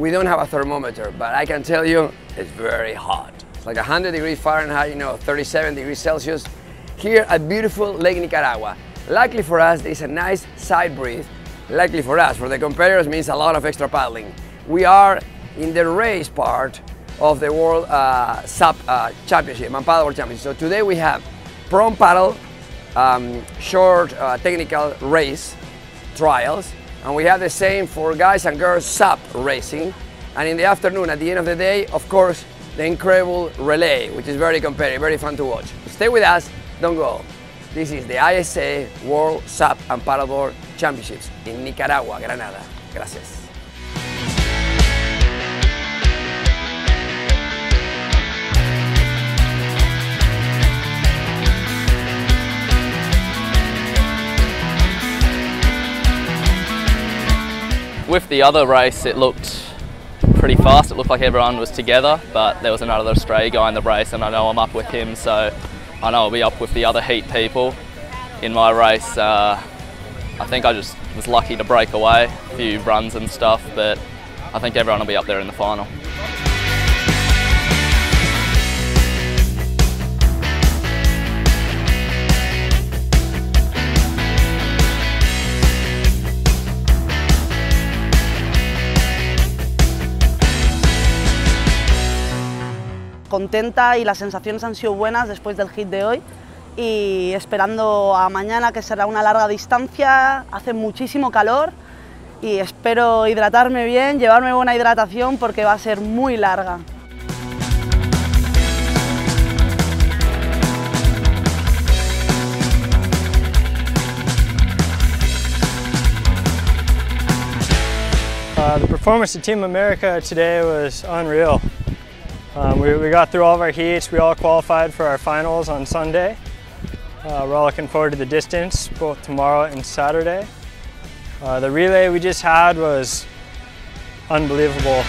we don't have a thermometer, but I can tell you it's very hot. It's like 100 degrees Fahrenheit, you know, 37 degrees Celsius here at beautiful Lake Nicaragua. Luckily for us, there's a nice side breeze. Luckily for us, for the competitors means a lot of extra paddling. We are in the race part of the World uh, SUP uh, Championship, Paddle World Championship. So today we have prone paddle, um, short uh, technical race trials, and we have the same for guys and girls SUP racing. And in the afternoon, at the end of the day, of course, the incredible relay, which is very competitive, very fun to watch. Stay with us, don't go. This is the ISA World SUP and Paddleboard Championships in Nicaragua, Granada. Gracias. With the other race, it looked pretty fast. It looked like everyone was together, but there was another Australia guy in the race, and I know I'm up with him, so I know I'll be up with the other heat people in my race. Uh, I think I just was lucky to break away, a few runs and stuff, but I think everyone will be up there in the final. Contenta y las sensaciones han sido buenas después del hit de hoy y esperando a mañana que será una larga distancia, hace muchísimo calor y espero hidratarme bien, llevarme buena hidratación porque va a ser muy larga. Uh, the performance of Team America today was unreal. Um, we, we, got through all of our heats. We all qualified for our finals on Sunday. Uh, we're all looking forward to the distance, both tomorrow and Saturday. Uh, the relay we just had was unbelievable.